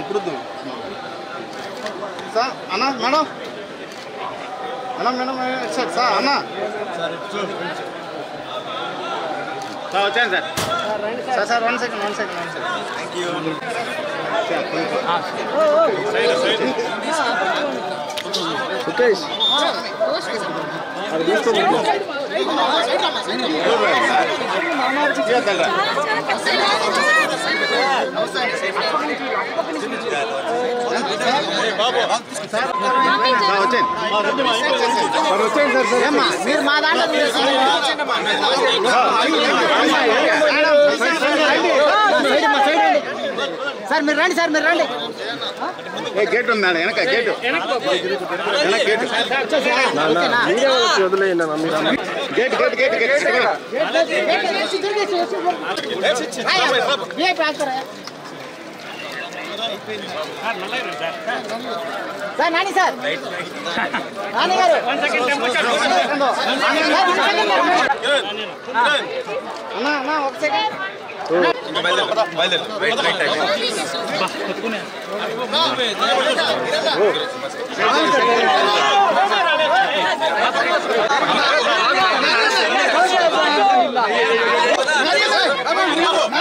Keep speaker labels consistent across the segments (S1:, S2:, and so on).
S1: ఇప్పుడు వద్దు. సార్ అన్న madam madam madam madam, sir sir అన్న సార్ వచ్చాను sir sir sir one second one second one second thank you
S2: Sukesh అది తీసుకో
S1: మీరు మా దాంట్లో
S3: సార్ మీరు రండి సార్ మీరు రండి
S1: గేట్ ఉంది మేడం వెనక గేటు వెనక గేటు
S2: నాన్న మీరే వచ్చి వదిలేయండి అన్న మీరు అన్న.
S1: gate gate gate gate
S3: sir Nani sir Nani గారు
S1: అన్న అన్న ఒక సెకండ్
S3: సుభాష్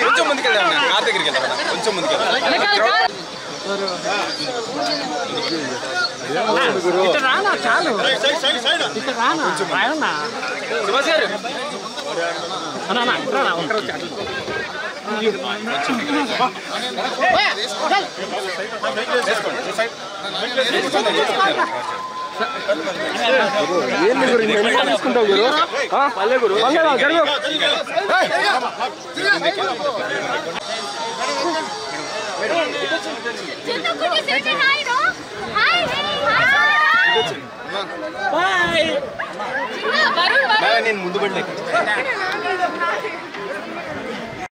S4: కొంచెం ముందుకెళ్దాం కార్ దగ్గరికి వెళ్దాం కొంచెం ముందుకెళ్దాం.
S2: ఏంది గురు ఇంకా ఎన్ని తీసుకుంటావు గురు ఆ, పల్లె గురు పల్లె జరుగు
S5: చిన్నకుటి సెట్ హాయ్ రో hi hi bye Varun Varun
S4: నేను ముందు పడలే